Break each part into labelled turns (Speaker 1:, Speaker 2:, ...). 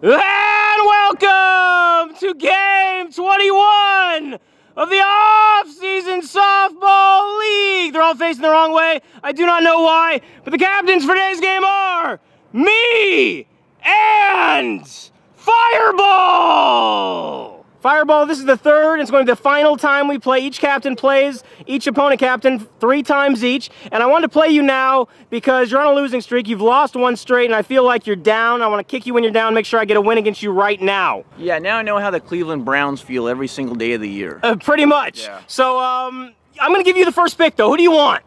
Speaker 1: And welcome to game 21 of the off-season softball league. They're all facing the wrong way. I do not know why, but the captains for today's game are me and Fireball. Fireball, this is the third. It's going to be the final time we play. Each captain plays each opponent captain three times each. And I want to play you now because you're on a losing streak. You've lost one straight, and I feel like you're down. I want to kick you when you're down, make sure I get a win against you right now.
Speaker 2: Yeah, now I know how the Cleveland Browns feel every single day of the year.
Speaker 1: Uh, pretty much.
Speaker 2: Yeah.
Speaker 1: So, um, I'm going to give you the first pick, though. Who do you want?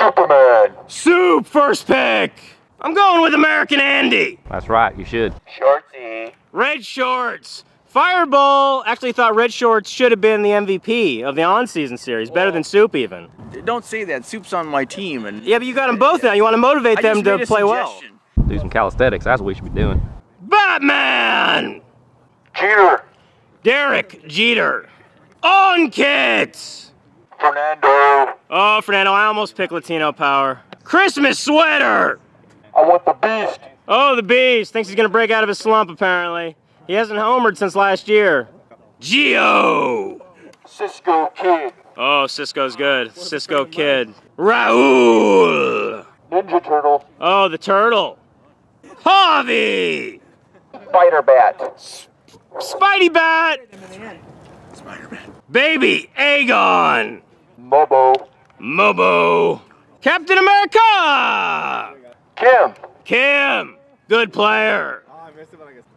Speaker 3: Superman.
Speaker 1: Soup, first pick. I'm going with American Andy.
Speaker 4: That's right, you should.
Speaker 3: Shorty.
Speaker 1: Red Shorts. Fireball actually thought Red Shorts should have been the MVP of the on-season series, better than Soup even.
Speaker 2: Don't say that. Soup's on my team, and
Speaker 1: Yeah, but you got them both now. You want to motivate
Speaker 2: I
Speaker 1: them to
Speaker 2: made a
Speaker 1: play well.
Speaker 4: Do some calisthenics, that's what we should be doing.
Speaker 1: Batman!
Speaker 3: Jeter.
Speaker 1: Derek Jeter. On kids!
Speaker 3: Fernando.
Speaker 1: Oh, Fernando, I almost picked Latino Power. Christmas sweater!
Speaker 3: I want the beast.
Speaker 1: Oh, the Beast. Thinks he's going to break out of his slump, apparently. He hasn't homered since last year. Geo!
Speaker 3: Cisco Kid.
Speaker 1: Oh, Cisco's good. Cisco Kid. Raul!
Speaker 3: Ninja Turtle.
Speaker 1: Oh, the turtle. Javi!
Speaker 3: Spider Bat.
Speaker 1: Spidey Bat. Spider Bat! Baby Aegon!
Speaker 3: Mobo.
Speaker 1: Mobo! Captain America!
Speaker 3: Kim.
Speaker 1: Kim! Good player!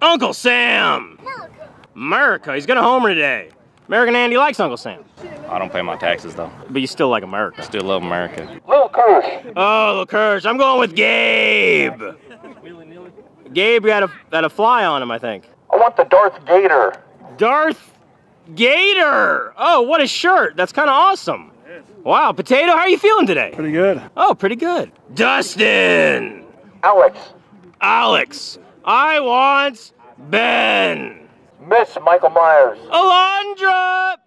Speaker 1: Uncle Sam! America, America. He's gonna homer today. American Andy likes Uncle Sam.
Speaker 4: I don't pay my taxes though.
Speaker 1: But you still like America.
Speaker 4: Still love America.
Speaker 3: Lil Kirsch.
Speaker 1: Oh, look, Kirsch. I'm going with Gabe. Gabe got a, got a fly on him, I think.
Speaker 3: I want the Darth Gator.
Speaker 1: Darth Gator. Oh, what a shirt. That's kind of awesome. Wow, Potato, how are you feeling today?
Speaker 5: Pretty good.
Speaker 1: Oh, pretty good. Dustin.
Speaker 3: Alex.
Speaker 1: Alex. I want Ben.
Speaker 3: Miss Michael Myers.
Speaker 1: Alondra.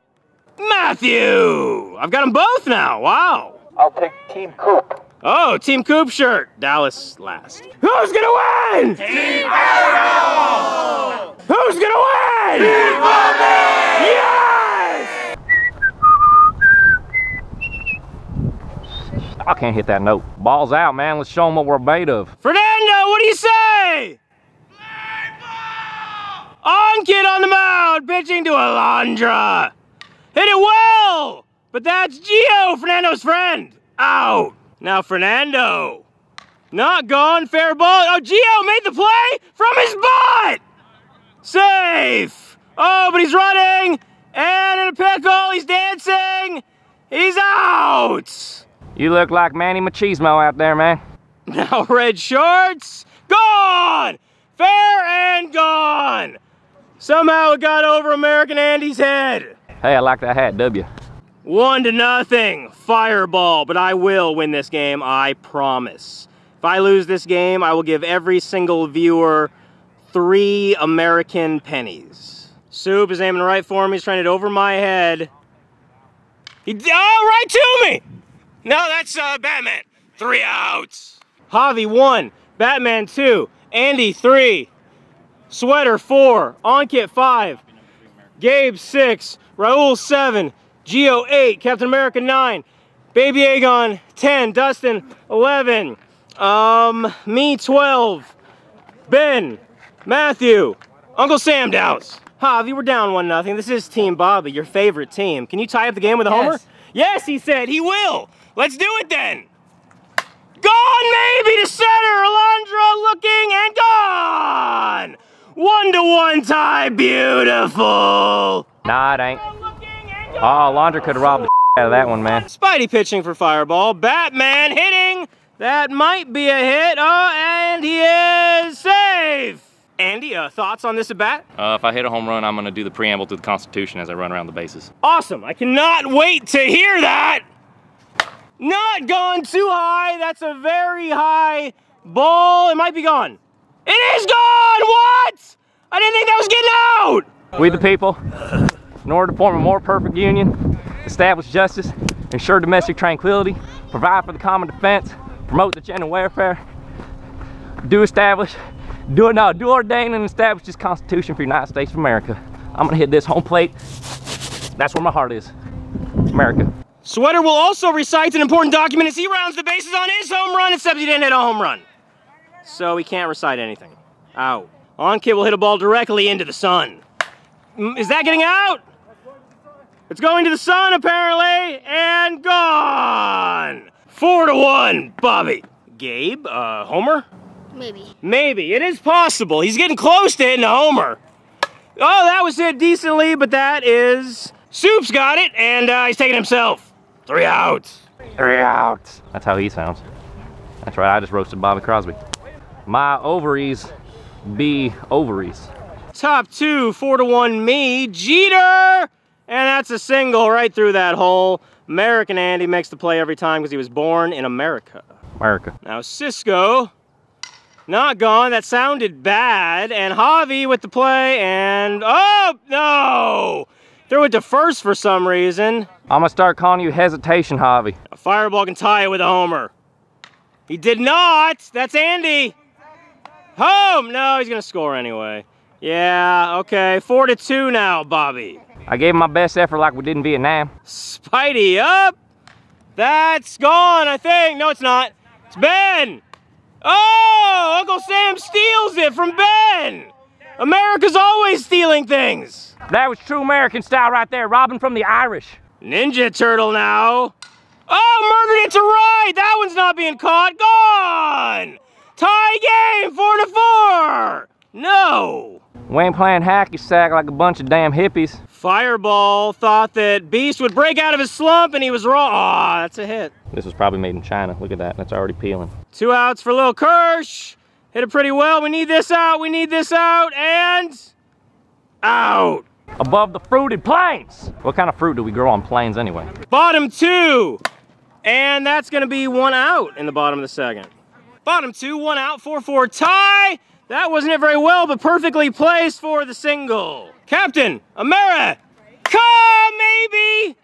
Speaker 1: Matthew. I've got them both now. Wow.
Speaker 3: I'll take Team Coop.
Speaker 1: Oh, Team Coop shirt. Dallas last. Who's gonna win? Team Arrow! Who's gonna win? Team Yes!
Speaker 4: I can't hit that note. Ball's out, man. Let's show them what we're made of.
Speaker 1: Fernando, what do you say? On kid on the mound, pitching to Alondra. Hit it well, but that's Gio, Fernando's friend. Out. Now Fernando. Not gone, fair ball. Oh, Gio made the play from his butt. Safe. Oh, but he's running. And in a pickle, he's dancing. He's out.
Speaker 4: You look like Manny Machismo out there, man.
Speaker 1: Now red shorts, gone! Fair and gone! Somehow it got over American Andy's head.
Speaker 4: Hey, I like that hat, W.
Speaker 1: One to nothing, fireball, but I will win this game, I promise. If I lose this game, I will give every single viewer three American pennies. Soup is aiming right for me, he's trying it over my head. He, oh, right to me! No, that's uh, Batman. Three outs. Javi, one. Batman, two. Andy, three. Sweater, four. Onkit, five. Gabe, six. Raul, seven. Geo, eight. Captain America, nine. Baby Aegon, 10. Dustin, 11. Um, me, 12. Ben, Matthew, Uncle Sam Downs. Javi, we're down one nothing. This is Team Bobby, your favorite team. Can you tie up the game with a homer? Yes, he said he will. Let's do it then. Gone maybe to center. Alondra looking and gone. One to one tie. Beautiful.
Speaker 4: Nah, it ain't. Oh,
Speaker 1: gone.
Speaker 4: Laundry could have robbed the out of that one, man.
Speaker 1: Spidey pitching for Fireball. Batman hitting. That might be a hit. Oh, and he is safe. Andy, uh, thoughts on this at bat?
Speaker 4: Uh, if I hit a home run, I'm gonna do the preamble to the Constitution as I run around the bases.
Speaker 1: Awesome. I cannot wait to hear that. Not gone too high. That's a very high ball. It might be gone. It is gone. What? I didn't think that was getting out.
Speaker 4: We the people, in order to form a more perfect union, establish justice, ensure domestic tranquility, provide for the common defense, promote the general welfare, do establish Do it now. Do ordain and establish this Constitution for the United States of America. I'm gonna hit this home plate. That's where my heart is. America.
Speaker 1: Sweater will also recite an important document as he rounds the bases on his home run, except he didn't hit a home run. So he can't recite anything. Out. On kid will hit a ball directly into the sun. Mm, Is that getting out? It's going to the sun apparently, and gone. Four to one, Bobby. Gabe, uh, Homer?
Speaker 5: Maybe.
Speaker 1: Maybe. It is possible. He's getting close to hitting a homer. Oh, that was hit decently, but that is. Soup's got it, and uh, he's taking himself. Three outs.
Speaker 4: Three outs. That's how he sounds. That's right, I just roasted Bobby Crosby. My ovaries be ovaries.
Speaker 1: Top two, four to one, me. Jeter! And that's a single right through that hole. American Andy makes the play every time because he was born in America.
Speaker 4: America.
Speaker 1: Now Cisco, not gone. That sounded bad. And Javi with the play, and oh no! Threw it to first for some reason.
Speaker 4: I'm gonna start calling you hesitation, Javi.
Speaker 1: A fireball can tie it with a homer. He did not. That's Andy. Home. No, he's gonna score anyway. Yeah. Okay. Four to two now, Bobby.
Speaker 4: I gave him my best effort like we did in Vietnam.
Speaker 1: Spidey up. That's gone, I think. No, it's not. It's Ben. Oh, Uncle Sam steals it from Ben. America's always stealing things.
Speaker 4: That was true American style right there, robbing from the Irish.
Speaker 1: Ninja Turtle now. Oh, murdered it to right. That one's not being caught. Gone. Tie game, four to four. No.
Speaker 4: We ain't playing hacky sack like a bunch of damn hippies.
Speaker 1: Fireball thought that Beast would break out of his slump, and he was wrong. Aw, that's a hit.
Speaker 4: This was probably made in China. Look at that. That's already peeling.
Speaker 1: Two outs for Lil Kirsch. Hit it pretty well. We need this out. We need this out. And out.
Speaker 4: Above the fruited plains. What kind of fruit do we grow on plains anyway?
Speaker 1: Bottom two. And that's going to be one out in the bottom of the second. Bottom two, one out, 4-4 tie. That wasn't it very well, but perfectly placed for the single. Captain, America, maybe.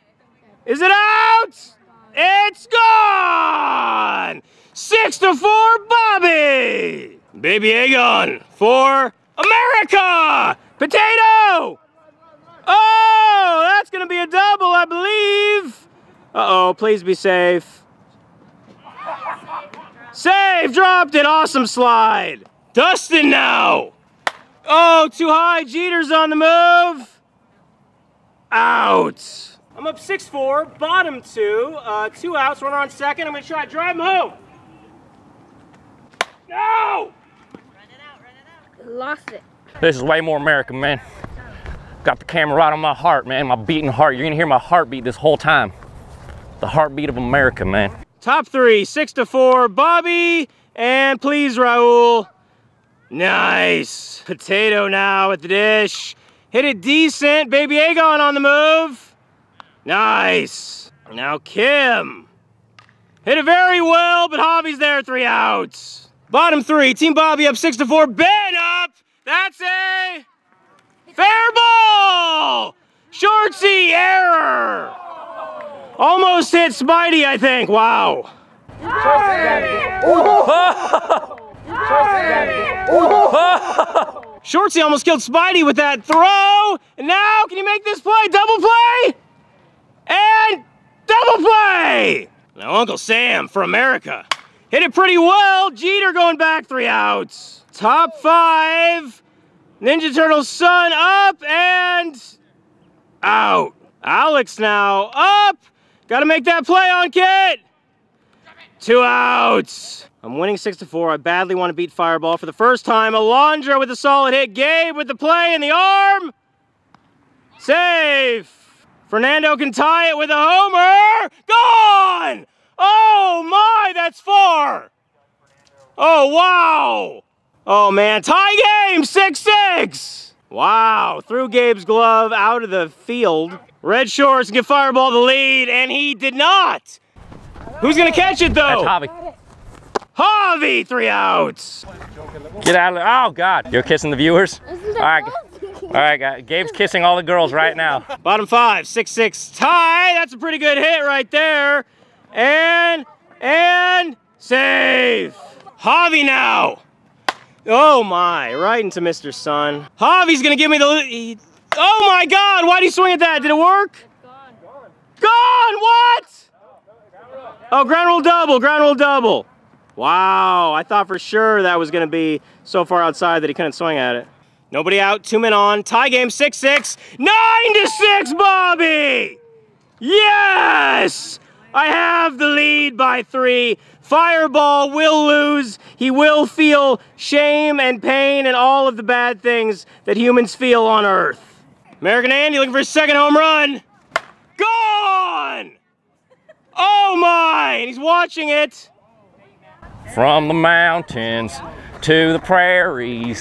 Speaker 1: Is it out? It's gone. Six to four, Bobby. Baby Aegon for America. Potato. Oh, that's gonna be a double, I believe. Uh-oh, please be safe. Save, dropped it, awesome slide. Dustin now. Oh, too high, Jeter's on the move. Out. I'm up 6-4, bottom two, uh, two outs, runner on second. I'm gonna try to drive him home. No! Run it out, run it out.
Speaker 5: Lost it.
Speaker 4: This is way more American, man. Got the camera right on my heart, man. My beating heart. You're gonna hear my heartbeat this whole time. The heartbeat of America, man.
Speaker 1: Top three, six to four, Bobby, and please, Raul. Nice. Potato now at the dish. Hit it decent. Baby Aegon on the move. Nice. Now Kim. Hit it very well, but Javi's there, three outs. Bottom three, Team Bobby up six to four. Ben up. That's a fair ball. Shortsy error. Almost hit Spidey, I think. Wow. Shortsy almost killed Spidey with that throw. And now, can you make this play? Double play? And double play! Now, Uncle Sam for America. Hit it pretty well. Jeter going back three outs. Top five. Ninja Turtles son up and out. Alex now up. Got to make that play on Kit. Two outs. I'm winning six to four. I badly want to beat Fireball for the first time. Alondra with a solid hit. Gabe with the play in the arm. Save. Fernando can tie it with a homer. Gone. Oh my, that's far. Oh wow. Oh man, tie game, 6-6. Wow, threw Gabe's glove out of the field. Red Shorts can give Fireball the lead, and he did not. Who's gonna catch it
Speaker 4: That's
Speaker 1: though?
Speaker 4: Javi.
Speaker 1: Javi, three outs.
Speaker 4: Get out of there. Oh, God. You're kissing the viewers? All right. All right, guys. Gabe's kissing all the girls right now.
Speaker 1: Bottom five, six six tie. That's a pretty good hit right there. And and save. Javi now. Oh my, right into Mr. Sun. Javi's gonna give me the. he- oh my god, why'd he swing at that? Did it work? Gone! Gone, What? Oh, ground rule double, ground rule double. Wow, I thought for sure that was gonna be so far outside that he couldn't swing at it. Nobody out, two men on. Tie game 6 6. 9 to 6, Bobby! Yes! I have the lead by three. Fireball will lose. He will feel shame and pain and all of the bad things that humans feel on Earth. American Andy looking for his second home run. Gone! Oh my! He's watching it.
Speaker 4: From the mountains to the prairies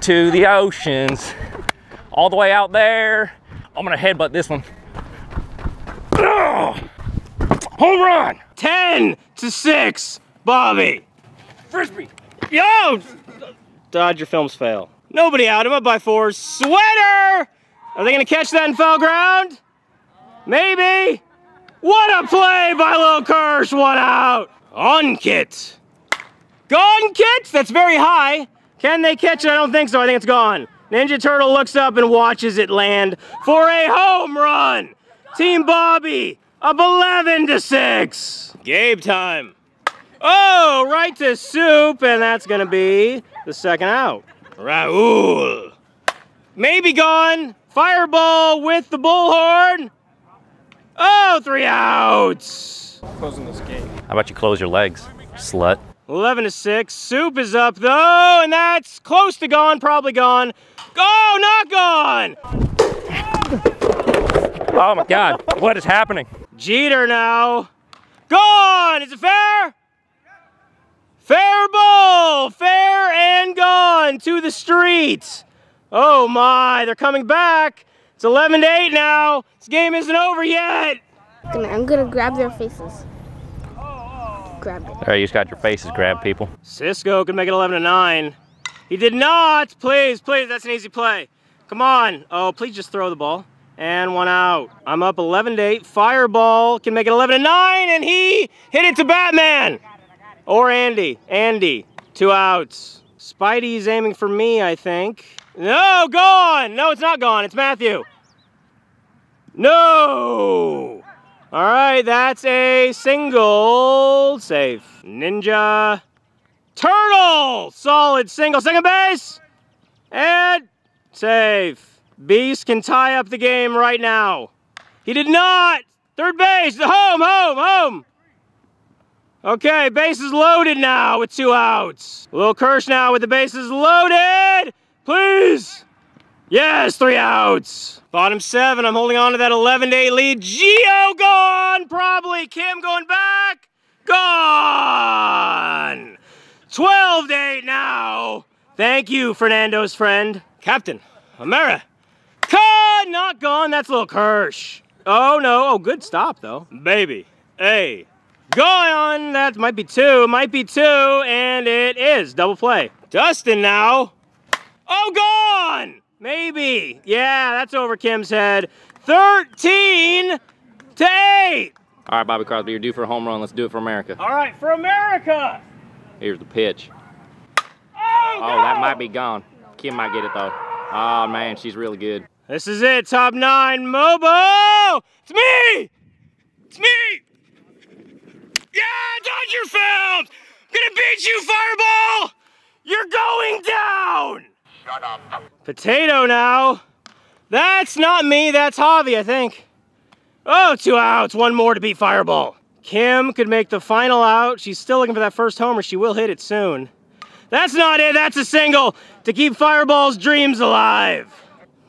Speaker 4: to the oceans, all the way out there. I'm gonna headbutt this one. Ugh. Home run!
Speaker 1: 10 to 6, Bobby.
Speaker 4: Frisbee!
Speaker 1: Yo! Dodger films fail. Nobody out. I'm up by four. Sweater! Are they gonna catch that in foul ground? Maybe. What a play by Lil Kirsch. One out. On kit. Gone kit? That's very high. Can they catch it? I don't think so. I think it's gone. Ninja Turtle looks up and watches it land for a home run. Team Bobby up 11 to 6. Gabe time. Oh, right to soup, and that's gonna be the second out. Raul. Maybe gone. Fireball with the bullhorn. Oh, three outs. Closing this game.
Speaker 4: How about you close your legs, slut?
Speaker 1: 11 to 6. Soup is up though, and that's close to gone, probably gone. Go, not gone.
Speaker 4: Oh my God, what is happening?
Speaker 1: Jeter now. Gone! Is it fair? Fair ball! Fair and gone to the street. Oh my, they're coming back. It's 11 to 8 now. This game isn't over yet.
Speaker 5: I'm gonna grab their faces. Grab it.
Speaker 4: There, you just got your faces grabbed, people.
Speaker 1: Cisco can make it 11 to 9. He did not. Please, please, that's an easy play. Come on. Oh, please just throw the ball. And one out. I'm up 11 to 8. Fireball can make it 11 to 9, and he hit it to Batman. Or Andy. Andy. Two outs. Spidey's aiming for me, I think. No, gone. No, it's not gone. It's Matthew. No. All right, that's a single. Safe. Ninja. Turtle! Solid single. Second base. And safe. Beast can tie up the game right now. He did not. Third base. The home, home, home. Okay, bases loaded now with two outs. Little Kirsch now with the bases loaded. Please. Yes, three outs. Bottom seven. I'm holding on to that 11 to 8 lead. Geo gone. Probably. Kim going back. Gone. 12 to 8 now. Thank you, Fernando's friend. Captain. Amera. Con, not gone. That's little Kirsch. Oh, no. Oh, good stop, though. Baby. A. Gone. That might be two. Might be two. And it is. Double play. Dustin now. Oh, gone! Maybe. Yeah, that's over Kim's head. 13 to 8.
Speaker 4: All right, Bobby Crosby, you're due for a home run. Let's do it for America.
Speaker 1: All right, for America.
Speaker 4: Here's the pitch.
Speaker 1: Oh,
Speaker 4: Oh, that might be gone. Kim might get it though. Oh man, she's really good.
Speaker 1: This is it, top nine, Mobo! It's me! It's me! Yeah, Dodger! I'm gonna beat you, Fireball! You're going down!
Speaker 3: Shut up.
Speaker 1: Potato now. That's not me, that's Javi, I think. Oh, two outs, one more to beat Fireball. Kim could make the final out. She's still looking for that first homer. She will hit it soon. That's not it, that's a single to keep Fireball's dreams alive.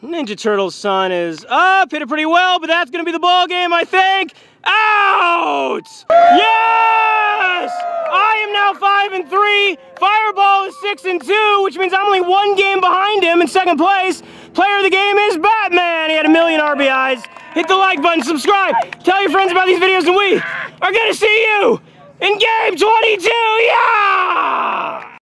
Speaker 1: Ninja Turtle's son is up, hit it pretty well, but that's gonna be the ball game, I think. Out! Yes! I am now five and three. Fireball is six and two, which means I'm only one game behind him in second place. Player of the game is Batman. He had a million RBIs. Hit the like button, subscribe, tell your friends about these videos, and we are gonna see you in game 22. Yeah!